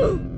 Ooh.